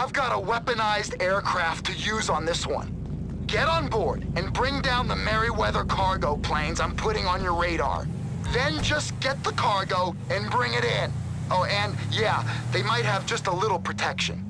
I've got a weaponized aircraft to use on this one. Get on board and bring down the Merryweather cargo planes I'm putting on your radar. Then just get the cargo and bring it in. Oh, and yeah, they might have just a little protection.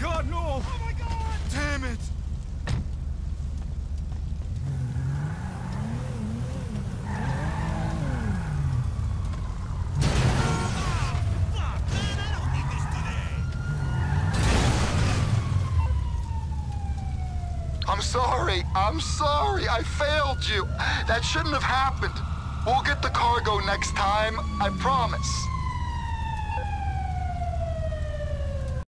God, no! Oh my god! Damn it! I'm sorry. I'm sorry. I failed you. That shouldn't have happened. We'll get the cargo next time. I promise.